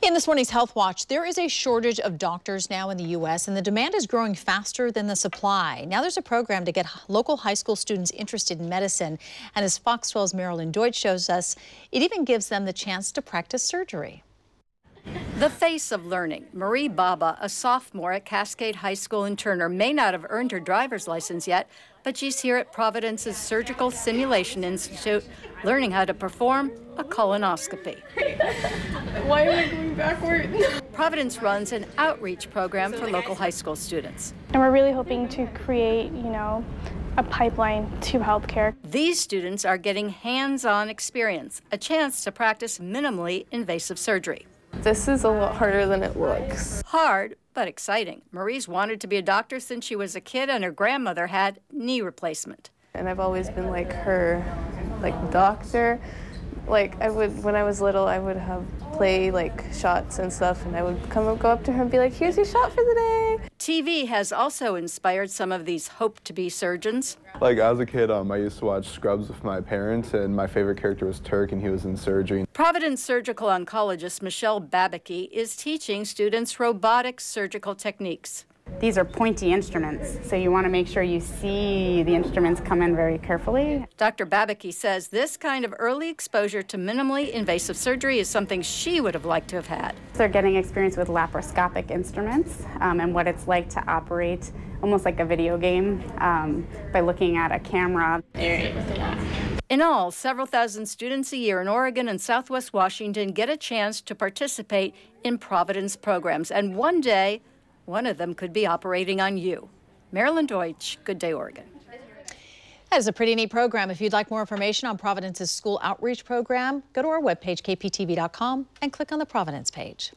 In this morning's Health Watch, there is a shortage of doctors now in the U.S., and the demand is growing faster than the supply. Now there's a program to get local high school students interested in medicine, and as Fox 12's Marilyn Deutsch shows us, it even gives them the chance to practice surgery. The face of learning, Marie Baba, a sophomore at Cascade High School in Turner, may not have earned her driver's license yet, but she's here at Providence's Surgical Simulation Institute learning how to perform a colonoscopy. Why am I going backward? Providence runs an outreach program for local high school students. And we're really hoping to create, you know, a pipeline to healthcare. These students are getting hands-on experience, a chance to practice minimally invasive surgery. This is a lot harder than it looks. Hard, but exciting. Marie's wanted to be a doctor since she was a kid and her grandmother had knee replacement. And I've always been like her, like doctor. Like I would, when I was little, I would have play like shots and stuff, and I would come and go up to her and be like, "Here's your shot for the day." TV has also inspired some of these hope-to-be surgeons. Like as a kid, um, I used to watch Scrubs with my parents, and my favorite character was Turk, and he was in surgery. Providence surgical oncologist Michelle Babicki is teaching students robotic surgical techniques. These are pointy instruments, so you want to make sure you see the instruments come in very carefully. Dr. Babicki says this kind of early exposure to minimally invasive surgery is something she would have liked to have had. They're getting experience with laparoscopic instruments um, and what it's like to operate almost like a video game um, by looking at a camera. In all, several thousand students a year in Oregon and Southwest Washington get a chance to participate in Providence programs, and one day, one of them could be operating on you. Marilyn Deutsch, Good Day, Oregon. That is a pretty neat program. If you'd like more information on Providence's school outreach program, go to our webpage, kptv.com, and click on the Providence page.